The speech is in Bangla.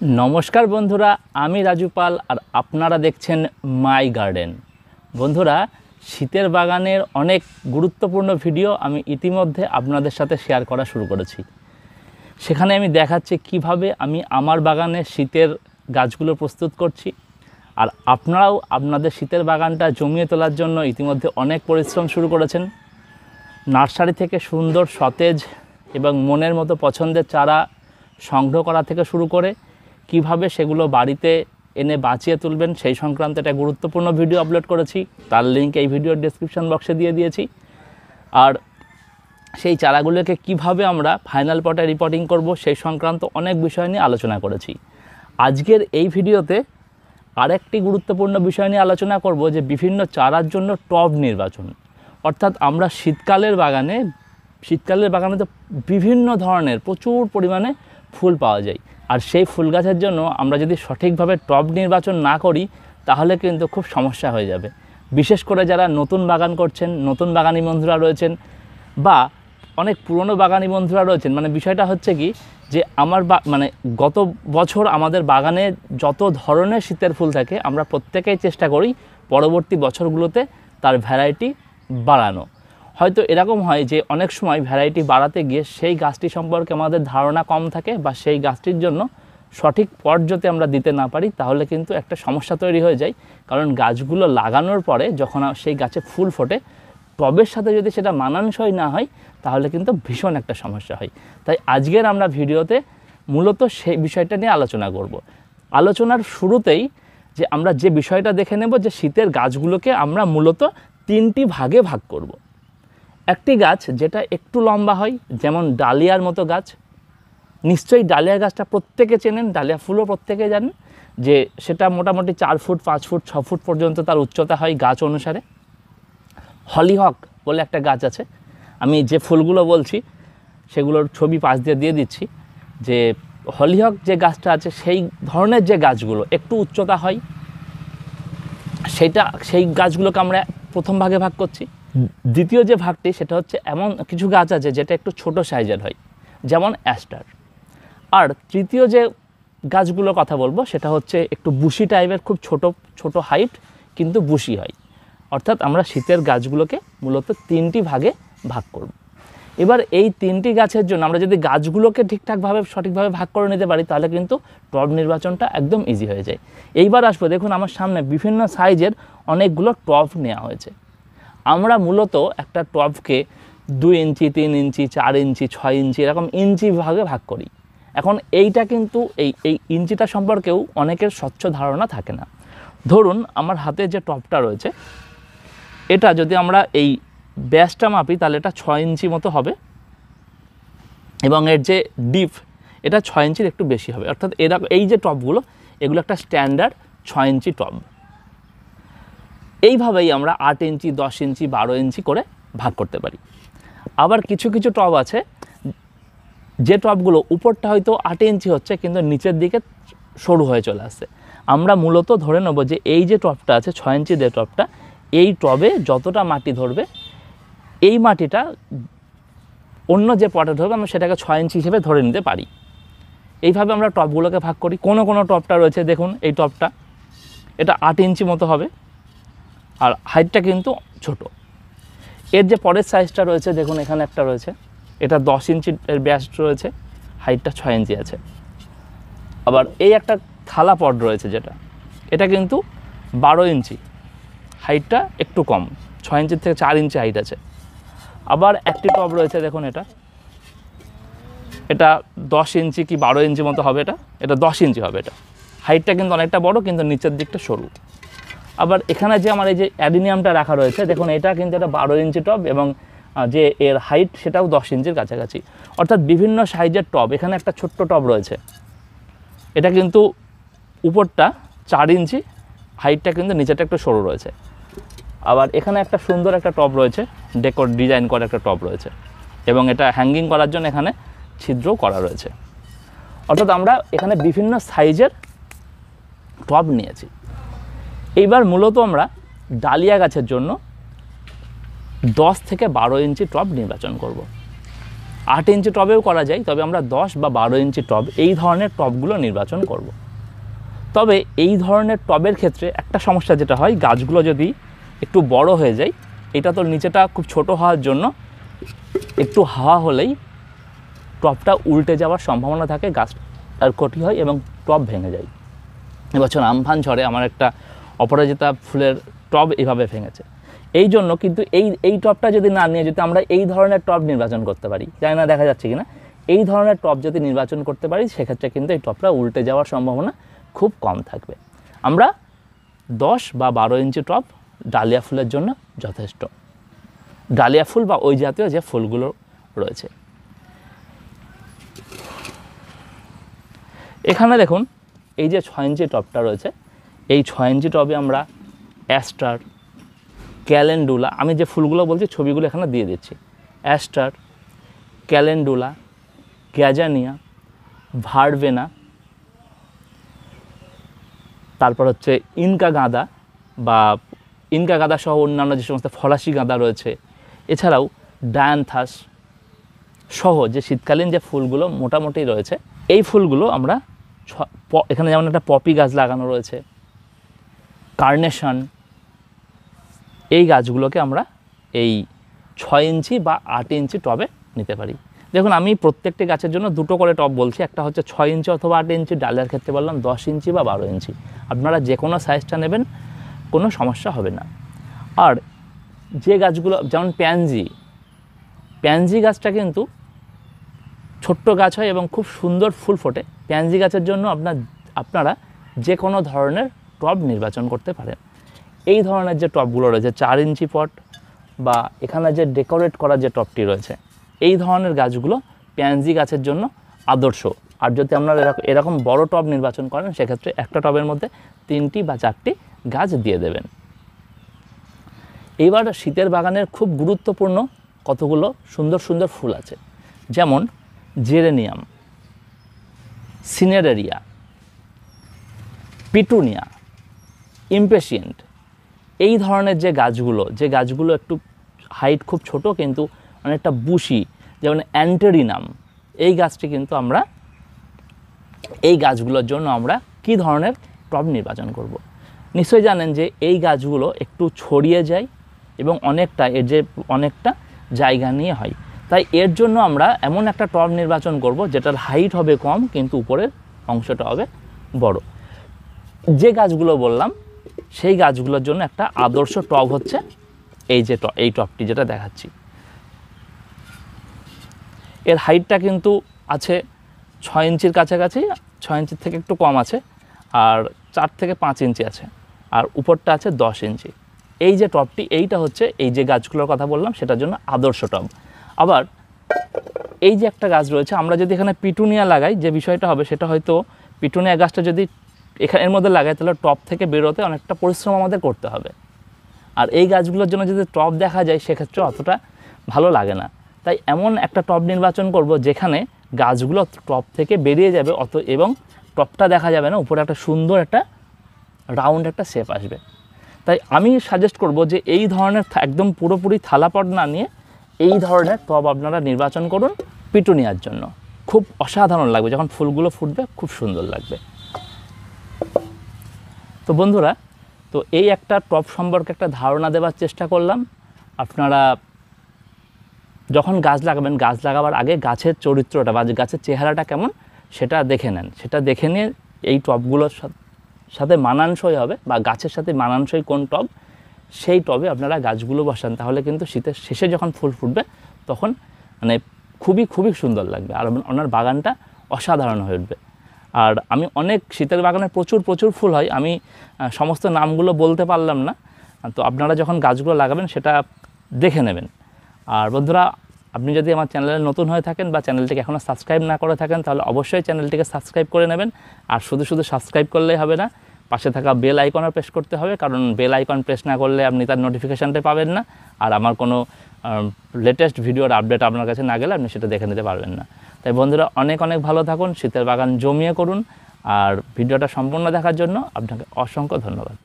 নমস্কার বন্ধুরা, আমি রাজু পাল আর আপনারা দেখছেন মাই গার্ডেন। বন্ধুরা, শীতের বাগানের অনেক গুরুত্বপূর্ণ ভিডিও আমি ইতিমধ্যে আপনাদের সাথে শেয়ার করা শুরু করেছি। সেখানে আমি দেখাচ্ছি কীভাবে আমি আমার বাগানে শীতের গাছগুলো প্রস্তুত করছি আর আপনারাও আপনাদের শীতের বাগানটা জমিয়ে তোলার জন্য ইতিমধ্যে অনেক পরিশ্রম শুরু করেছেন। নার্সারি থেকে সুন্দর সতেজ এবং মনের মতো পছন্দের চারা সংগ্রহ করা থেকে শুরু করে কীভাবে সেগুলো বাড়িতে এনে বাঁচিয়ে তুলবেন, সেই সংক্রান্ত একটা গুরুত্বপূর্ণ ভিডিও আপলোড করেছি। তার লিঙ্ক এই ভিডিওর ডেসক্রিপশন বক্সে দিয়ে দিয়েছি। আর সেই চারাগুলোকে কীভাবে আমরা ফাইনাল পটে রিপোর্টিং করব, সেই সংক্রান্ত অনেক বিষয় নিয়ে আলোচনা করেছি। আজকের এই ভিডিওতে আরেকটি গুরুত্বপূর্ণ বিষয় নিয়ে আলোচনা করব যে বিভিন্ন চারার জন্য টব নির্বাচন। অর্থাৎ আমরা শীতকালের বাগানে শীতকালের বাগানে তো বিভিন্ন ধরনের প্রচুর পরিমাণে ফুল পাওয়া যায়। আর সেই ফুল গাছের জন্য আমরা যদি সঠিকভাবে টব নির্বাচন না করি, তাহলে কিন্তু খুব সমস্যা হয়ে যাবে। বিশেষ করে যারা নতুন বাগান করছেন, নতুন বাগানি বন্ধুরা রয়েছেন বা অনেক পুরনো বাগানি বন্ধুরা রয়েছেন মানে বিষয়টা হচ্ছে কি যে আমার মানে গত বছর আমাদের বাগানে যত ধরনের শীতের ফুল থাকে, আমরা প্রত্যেকেই চেষ্টা করি পরবর্তী বছরগুলোতে তার ভ্যারাইটি বাড়ানো। হয়তো এরকম হয় যে অনেক সময় ভ্যারাইটি বাড়াতে গিয়ে সেই গাছটি সম্পর্কে আমাদের ধারণা কম থাকে বা সেই গাছটির জন্য সঠিক পট যদি আমরা দিতে না পারি, তাহলে কিন্তু একটা সমস্যা তৈরি হয়ে যায়। কারণ গাছগুলো লাগানোর পরে যখন সেই গাছে ফুল ফোটে, টবের সাথে যদি সেটা মানানসই না হয়, তাহলে কিন্তু ভীষণ একটা সমস্যা হয়। তাই আজকের আমরা ভিডিওতে মূলত সেই বিষয়টা নিয়ে আলোচনা করব। আলোচনার শুরুতেই যে আমরা যে বিষয়টা দেখে নেব যে শীতের গাছগুলোকে আমরা মূলত তিনটি ভাগে ভাগ করব। একটি গাছ যেটা একটু লম্বা হয়, যেমন ডালিয়ার মতো গাছ। নিশ্চয়ই ডালিয়া গাছটা প্রত্যেকে চেনেন, ডালিয়া ফুলও প্রত্যেকে জানেন, যে সেটা মোটামুটি চার ফুট, পাঁচ ফুট, ছ ফুট পর্যন্ত তার উচ্চতা হয় গাছ অনুসারে। হলিহক বলে একটা গাছ আছে। আমি যে ফুলগুলো বলছি, সেগুলোর ছবি পাশ দিয়ে দিয়ে দিচ্ছি, যে হলিহক যে গাছটা আছে, সেই ধরনের যে গাছগুলো একটু উচ্চতা হয়, সেটা, সেই গাছগুলোকে আমরা প্রথম ভাগে ভাগ করছি। দ্বিতীয় যে ভাগটি সেটা হচ্ছে এমন কিছু গাছ আছে যেটা একটু ছোট সাইজের হয়, যেমন অ্যাস্টার আর তৃতীয় যে গাছগুলোর কথা বলব সেটা হচ্ছে একটু বুশি টাইপের খুব ছোট ছোট হাইট কিন্তু বুশি হয়। অর্থাৎ আমরা শীতের গাছগুলোকে মূলত তিনটি ভাগে ভাগ করব। এবার এই তিনটি গাছের জন্য আমরা যদি গাছগুলোকে ঠিকঠাকভাবে সঠিকভাবে ভাগ করে নিতে পারি, তাহলে কিন্তু টব নির্বাচনটা একদম ইজি হয়ে যায়। এইবার আসব, দেখুন আমার সামনে বিভিন্ন সাইজের অনেকগুলো টব নেওয়া হয়েছে। আমরা মূলত একটা টবকে দুই ইঞ্চি, তিন ইঞ্চি, চার ইঞ্চি, ছয় ইঞ্চি এরকম ইঞ্চি ভাগে ভাগ করি। এখন এইটা কিন্তু এই এই ইঞ্চিটা সম্পর্কেও অনেকের স্বচ্ছ ধারণা থাকে না। ধরুন আমার হাতে যে টপটা রয়েছে, এটা যদি আমরা এই ব্যাসটা মাপি, তাহলে এটা ছয় ইঞ্চি মতো হবে এবং এর যে ডিপ, এটা ছয় ইঞ্চির একটু বেশি হবে। অর্থাৎ এরা এই যে টপগুলো, এগুলো একটা স্ট্যান্ডার্ড ছয় ইঞ্চি টপ। এইভাবেই আমরা আট ইঞ্চি, দশ ইঞ্চি, বারো ইঞ্চি করে ভাগ করতে পারি। আবার কিছু কিছু টব আছে, যে টবগুলো উপরটা হয়তো আট ইঞ্চি হচ্ছে, কিন্তু নিচের দিকে সরু হয়ে চলে আসছে। আমরা মূলত ধরে নেব যে এই যে টবটা আছে, ছয় ইঞ্চি যে টবটা, এই টবে যতটা মাটি ধরবে, এই মাটিটা অন্য যে পটে ধরবে, আমরা সেটাকে ছয় ইঞ্চি হিসেবে ধরে নিতে পারি। এইভাবে আমরা টবগুলোকে ভাগ করি। কোনো কোনো টবটা রয়েছে, দেখুন, এই টবটা। এটা আট ইঞ্চি মতো হবে। আর হাইটটা কিন্তু ছোট। এর যে পরের সাইজটা রয়েছে, দেখুন এখানে একটা রয়েছে। এটা দশ ইঞ্চি এর ব্যাস রয়েছে হাইটটা ছয় ইঞ্চি আছে। আবার এই একটা থালা পট রয়েছে যেটা, এটা কিন্তু বারো ইঞ্চি। হাইটটা একটু কম, ছয় ইঞ্চির থেকে চার ইঞ্চি হাইট আছে। আবার একটি টব রয়েছে, দেখুন এটা। এটা দশ ইঞ্চি কি বারো ইঞ্চি মতো হবে এটা? এটা দশ ইঞ্চি হবে এটা। হাইটটা কিন্তু অনেকটা বড়, কিন্তু নিচের দিকটা সরু। আবার এখানে যে আমার এই যে অ্যাডিনিয়ামটা রাখা রয়েছে, দেখুন, এটা কিন্তু একটা বারো ইঞ্চি টব এবং যে এর হাইট সেটাও দশ ইঞ্চির কাছাকাছি। অর্থাৎ বিভিন্ন সাইজের টব, এখানে একটা ছোট্ট টব রয়েছে। এটা কিন্তু উপরটা চার ইঞ্চি হাইটটা কিন্তু নিচেরটা একটু সরু রয়েছে। আবার এখানে একটা সুন্দর একটা টব রয়েছে, ডেকোর, ডিজাইন করা একটা টব রয়েছে। এবং এটা হ্যাঙ্গিং করার জন্য এখানে ছিদ্রও করা রয়েছে। অর্থাৎ আমরা এখানে বিভিন্ন সাইজের টব নিয়েছি। এইবার মূলত আমরা ডালিয়া গাছের জন্য দশ থেকে বারো ইঞ্চি টব নির্বাচন করব। আট ইঞ্চি টবেও করা যায়, তবে আমরা দশ বা বারো ইঞ্চি টব এই ধরনের টবগুলো নির্বাচন করব। তবে এই ধরনের টবের ক্ষেত্রে একটা সমস্যা যেটা হয়, গাছগুলো যদি একটু বড় হয়ে যায়, এটা তো নিচেটা খুব ছোট হওয়ার জন্য একটু হাওয়া হলেই টবটা উল্টে যাওয়ার সম্ভাবনা থাকে, গাছ আর ক্ষতি হয় এবং টব ভেঙে যায় এবছর আমফান ঝড়ে আমার একটা অপরাজিতা ফুলের টব এভাবে ভেঙেছে। এই জন্য কিন্তু এই এই টবটা যদি না নিয়ে যদি আমরা এই ধরনের টব নির্বাচন করতে পারি, জানি না দেখা যাচ্ছে কিনা, এই ধরনের টব যদি নির্বাচন করতে পারি, সেক্ষেত্রে কিন্তু এই টবটা উল্টে যাওয়ার সম্ভাবনা খুব কম থাকবে। আমরা দশ বা বারো ইঞ্চি টব ডালিয়া ফুলের জন্য যথেষ্ট। ডালিয়া ফুল বা ওই জাতীয় যে ফুলগুলো রয়েছে। এখানে দেখুন, এই যে ছয় ইঞ্চি টবটা রয়েছে এই ছয় ইঞ্চি টবে আমরা অ্যাস্টার, ক্যালেন্ডুলা, আমি যে ফুলগুলো বলছি ছবিগুলো এখানে দিয়ে দিচ্ছি। অ্যাস্টার, ক্যালেন্ডুলা, গ্যাজানিয়া, ভারভেনা, তারপর হচ্ছে ইনকা গাঁদা বা ইনকা গাঁদা সহ অন্যান্য যে সমস্ত ফরাসি গাঁদা রয়েছে। এছাড়াও ডায়ানথাস সহ যে শীতকালীন যে ফুলগুলো মোটামুটি রয়েছে, এই ফুলগুলো আমরা এখানে যেমন একটা পপি গাছ লাগানো রয়েছে কার্নেশন, এই গাছগুলোকে আমরা এই ছয় ইঞ্চি বা আট ইঞ্চি টবে নিতে পারি। দেখুন, আমি প্রত্যেকটি গাছের জন্য দুটো করে টব বলছি। একটা হচ্ছে ছয় ইঞ্চি অথবা আট ইঞ্চি, ডালের ক্ষেত্রে বললাম দশ ইঞ্চি বা বারো ইঞ্চি। আপনারা যে কোনো সাইজটা নেবেন, কোনো সমস্যা হবে না। আর যে গাছগুলো, যেমন প্যানজি প্যানজি গাছটা কিন্তু ছোট্ট গাছ হয় এবং খুব সুন্দর ফুল ফোটে। প্যানজি গাছের জন্য আপনার, আপনারা যে কোনো ধরনের টব নির্বাচন করতে পারেন এই ধরনের যে টবগুলো রয়েছে, চার ইঞ্চি পট বা এখানে যে ডেকোরেট করা যে টবটি রয়েছে, এই ধরনের গাছগুলো প্যানজি গাছের জন্য আদর্শ। আর যদি আপনারা এরকম এরকম বড় টব নির্বাচন করেন, সেক্ষেত্রে একটা টবের মধ্যে তিনটি বা চারটি গাছ দিয়ে দেবেন। এইবার শীতের বাগানের খুব গুরুত্বপূর্ণ কতগুলো সুন্দর সুন্দর ফুল আছে। যেমন জেরেনিয়াম সিনেরেরিয়া পিটুনিয়া ইম্পেশিয়েন্ট এই ধরনের যে গাছগুলো যে গাছগুলো একটু হাইট খুব ছোট কিন্তু অনেকটা বুশি যেমন অ্যান্টেরিনাম এই গাছটি কিন্তু আমরা, এই গাছগুলোর জন্য আমরা কি ধরনের টব নির্বাচন করব। নিশ্চয়ই জানেন যে এই গাছগুলো একটু ছড়িয়ে যায় এবং অনেকটা এর যে অনেকটা জায়গা নিয়ে হয়। তাই এর জন্য আমরা এমন একটা টব নির্বাচন করব যেটার হাইট হবে কম কিন্তু উপরের অংশটা হবে বড়। যে গাছগুলো বললাম সেই গাছগুলোর জন্য একটা আদর্শ টব হচ্ছে এই যে এই টবটি যেটা দেখাচ্ছি। এর হাইটটা কিন্তু আছে ছয় ইঞ্চির কাছাকাছি, ছয় ইঞ্চির থেকে একটু কম আছে, আর চার থেকে পাঁচ ইঞ্চি আছে, আর উপরটা আছে দশ ইঞ্চি। এই যে টবটি, এইটা হচ্ছে এই যে গাছগুলোর কথা বললাম, সেটার জন্য আদর্শ টব। আবার এই যে একটা গাছ রয়েছে, আমরা যদি এখানে পিটুনিয়া লাগাই, যে বিষয়টা হবে সেটা হয়তো পিটুনিয়া গাছটা যদি এখানে এর মধ্যে লাগাই তাহলে টপ থেকে বেরোতে অনেকটা পরিশ্রম আমাদের করতে হবে। আর এই গাছগুলোর জন্য যদি টপ দেখা যায় সেক্ষেত্রে অতটা ভালো লাগে না। তাই এমন একটা টপ নির্বাচন করব যেখানে গাছগুলো টপ থেকে বেরিয়ে যাবে, অত এবং টপটা দেখা যাবে না, উপরে একটা সুন্দর একটা রাউন্ড একটা শেপ আসবে। তাই আমি সাজেস্ট করব যে এই ধরনের একদম পুরোপুরি থালাপট না নিয়ে এই ধরনের টব আপনারা নির্বাচন করুন পিটুনিয়ার জন্য। খুব অসাধারণ লাগবে, যখন ফুলগুলো ফুটবে, খুব সুন্দর লাগবে। তো বন্ধুরা, তো এই একটা টপ সম্পর্কে একটা ধারণা দেওয়ার চেষ্টা করলাম। আপনারা যখন গাছ লাগাবেন, গাছ লাগাবার আগে গাছের চরিত্রটা বা গাছের চেহারাটা কেমন সেটা দেখে নেন। সেটা দেখে নিয়ে এই টবগুলোর সাথে মানানসই হবে বা গাছের সাথে মানানসই কোন টব সেই টবে আপনারা গাছগুলো বসান। তাহলে কিন্তু শীতের শেষে যখন ফুল ফুটবে, তখন মানে খুবই খুবই সুন্দর লাগবে। আর ওনার বাগানটা অসাধারণ হয়ে উঠবে। আর আমি অনেক শীতের বাগানে প্রচুর প্রচুর ফুল হয়। আমি সমস্ত নামগুলো বলতে পারলাম না। তো আপনারা যখন গাছগুলো লাগাবেন, সেটা দেখে নেবেন। আর বন্ধুরা, আপনি যদি আমার চ্যানেলে নতুন হয়ে থাকেন বা চ্যানেলটিকে এখনও সাবস্ক্রাইব না করে থাকেন, তাহলে অবশ্যই চ্যানেলটিকে সাবস্ক্রাইব করে নেবেন। আর শুধু শুধু সাবস্ক্রাইব করলেই হবে না, পাশে থাকা বেল আইকনও প্রেস করতে হবে, কারণ বেল আইকন প্রেস না করলে আপনি তার নোটিফিকেশানটা পাবেন না। আর আমার কোনো লেটেস্ট ভিডিওর আপডেট আপনার কাছে না গেলে আপনি সেটা দেখে নিতে পারবেন না। তাই বন্ধুরা অনেক অনেক ভালো থাকুন, শীতের বাগান জমিয়ে করুন, আর ভিডিওটা সম্পূর্ণ দেখার জন্য আপনাকে অসংখ্য ধন্যবাদ।